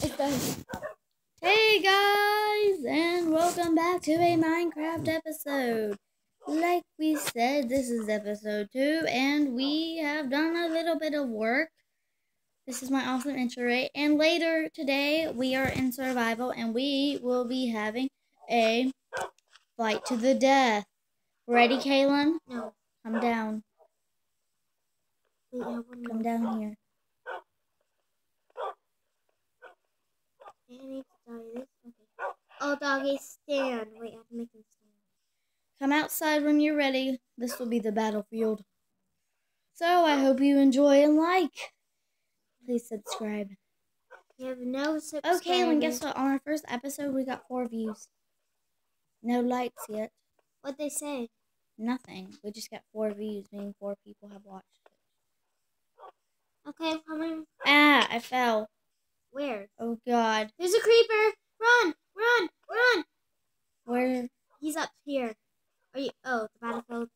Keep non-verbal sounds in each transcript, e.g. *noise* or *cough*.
Hey guys, and welcome back to a Minecraft episode. Like we said, this is episode two, and we have done a little bit of work. This is my awesome intro, right? And later today, we are in survival, and we will be having a fight to the death. Ready, Kaylin? No. Come down. I have one Come down here. I need to die this. Okay. Oh, doggy, stand. Wait, I have to make him stand. Come outside when you're ready. This will be the battlefield. So I hope you enjoy and like. Please subscribe. We have no subscribers. Okay, and guess what? On our first episode, we got four views. No likes yet. What'd they say? Nothing. We just got four views, meaning four people have watched it. Okay, I'm coming. Ah, I fell. Where? Oh God. There's a creeper. Run, run, run. Where? He's up here. Are you? Oh, the battlefield.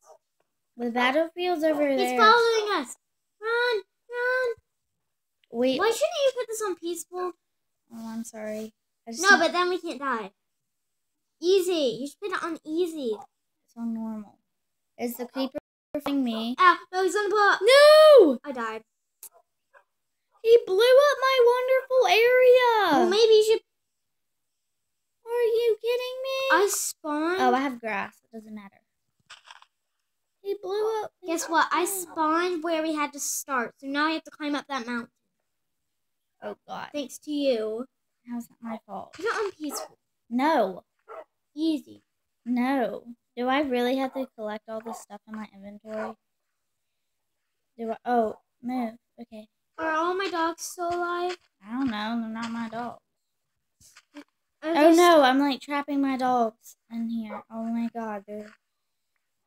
The battlefield's over He's there. He's following us. Run, run. Wait. Why shouldn't you put this on peaceful? Oh, I'm sorry. I just No, but then we can't die. Easy. You should put it on easy. it's on normal. Is the creeper following me? Ow, no, he's on the blow up. No! I died. He blew up my wonderful area. Well, maybe you should. Are you kidding me? I spawned. oh, I have grass. It doesn't matter. He blew up. Guess what? I spawned. where we had to start, so now I have to climb up that mountain. Oh God. Thanks to you. How's that my fault? Put it on peaceful. No. Easy. No. Do I really have to collect all this stuff in my inventory? Do I? Oh, move. Okay. Are all my dogs still alive? I don't know. They're not my dogs. Oh no! I'm like trapping my dogs in here. Oh my God! They're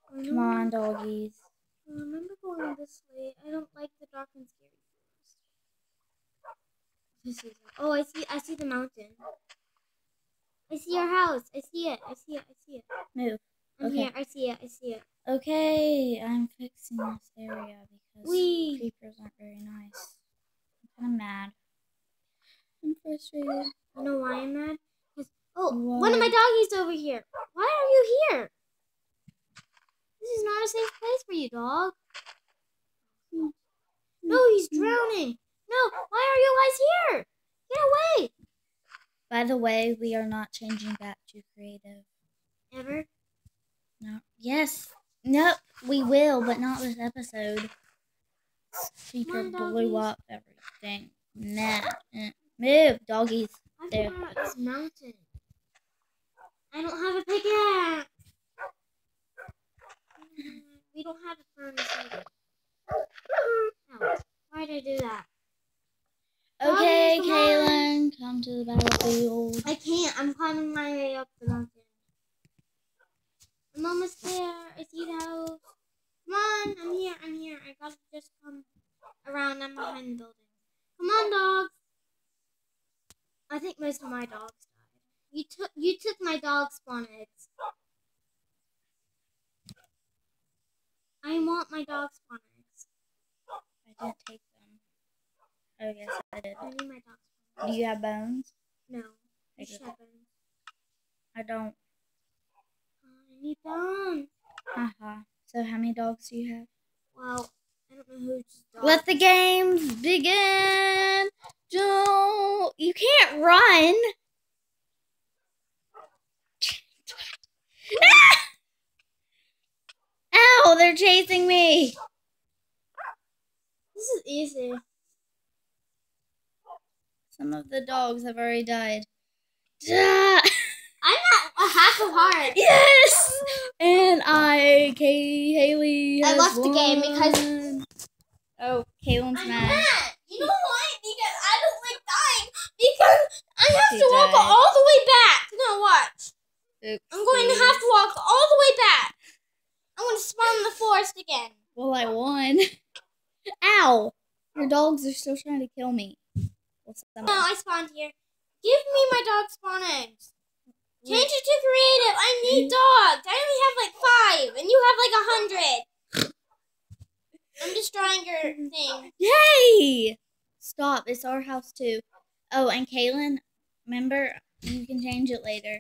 come on, doggies. I remember going this way. I don't like the dark and scary forest. This is. Oh, I see. I see the mountain. I see your house. I see it. I see it. I see it. Move. I'm Okay. here. I see it. I see it. Okay, I'm fixing this area because Wee. creepers aren't very nice. I'm mad. I'm frustrated. You know why I'm mad? oh, one of my doggies over here. Why are you here? This is not a safe place for you, dog. No, he's drowning. No, why are you guys here? Get away. By the way, we are not changing back to creative. Ever? No. Yes. Nope. We will, but not this episode. Creeper blew up everything. Nah. eh. Move, doggies. I There. this mountain. I don't have a pickaxe. Mm, We don't have a furnace either. Ouch. Why'd I do that? Okay, Doggies, come on. Kaylin, come to the battlefield. I can't. I'm climbing my way up the mountain. I'm almost there. I see the house. Come on. I'm here. I'm I just come around. I'm behind the building. Come on, dogs. I think most of my dogs died. You took you took my dog spawn eggs. I want my dog spawn eggs. I didn't take them. Oh, yes, I did. I need my dog spawn Do you have bones? No. I You do. should have bones. I don't. I need bones. Haha. So, how many dogs do you have? Well, I don't know whose dog. Let the games begin. Don't. You can't run. *laughs* Ow! They're chasing me. This is easy. Some of the dogs have already died. Duh. *laughs* I'm not a half a heart. Yes! And I, Kay Haley. I has left the game because- won. Oh, Kaylin's I'm mad. mad. You know why? Because I don't like dying. Because I have She to walk died. all the way back. No, watch. Oopsie. I'm going to have to walk all the way back. I'm going to spawn in the forest again. Well, I won. *laughs* Ow! Your dogs are still trying to kill me. No, I spawned here. Give me my dog spawn eggs. Change it to creative. I need dogs. I only have like five, and you have like a hundred. Destroying your thing. Yay! Stop. It's our house too. Oh, and Kaylin, remember, you can change it later.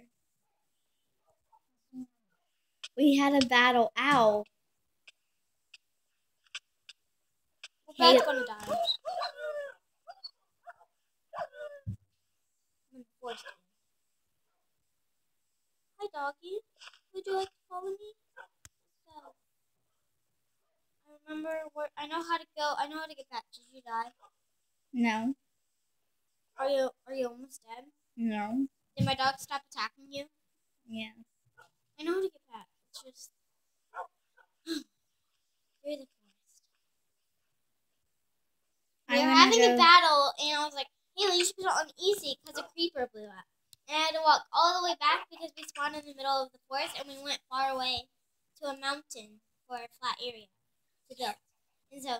We had a battle. Ow. Well, Dad's gonna die. I'm in the forest. Hi, doggy. Would you like to follow me? I know how to go. I know how to get back. Did you die? No. Are you Are you almost dead? No. Did my dog stop attacking you? Yeah. I know how to get back. It's just. *gasps* You're the forest. We were having a battle, and I was like, Haley, you should put it on easy because a creeper blew up. And I had to walk all the way back because we spawned in the middle of the forest and we went far away to a mountain for a flat area to build. And so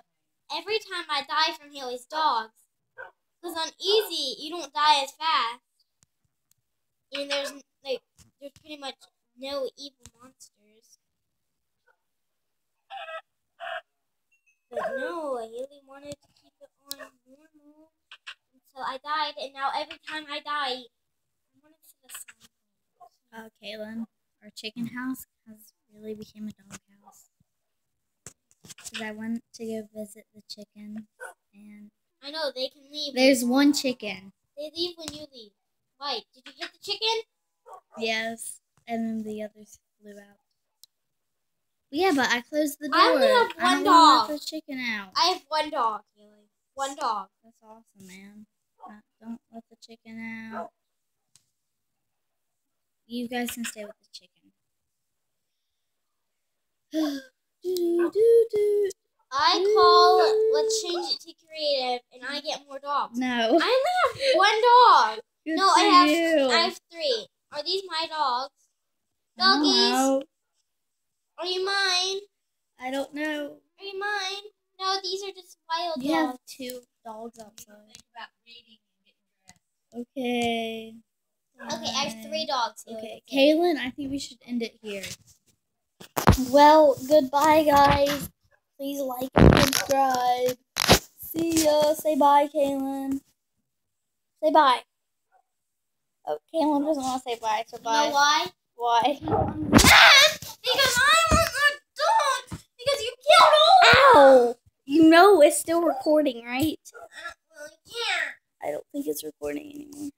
every time I die from Haley's dogs, because on easy, you don't die as fast. And there's like there's pretty much no evil monsters. But no, Haley wanted to keep it on normal. And so I died, and now every time I die, I want to see the sun. Uh, Kaylin, our chicken house has really become a dog house. Because I went to go visit the chicken, and I know they can leave. there's one chicken. They leave when you leave. Why? Did you get the chicken? Yes, and then the others flew out. Yeah, but I closed the door. I only have I one want dog. the chicken out. I have one dog, Haley. One dog. That's awesome, man. Uh, don't let the chicken out. You guys can stay with the chicken. *sighs* *sighs* I call. Let's change it to creative, and I get more dogs. No. I only have one dog. Good no, I have. you. I have three. Are these my dogs? Doggies. Are you mine? I don't know. Are you mine? No, these are just wild dogs. You have two dogs outside. Okay. Okay, I have three dogs. Okay, Kaylin, I think we should end it here. Well, goodbye, guys. Please like and subscribe. See ya. Say bye, Kaylin. Say bye. Oh, Kaylin doesn't want to say bye, so You bye. know why? Why? because I want more dogs. Because you killed all. Ow! You know it's still recording, right? I don't really care. I don't think it's recording anymore.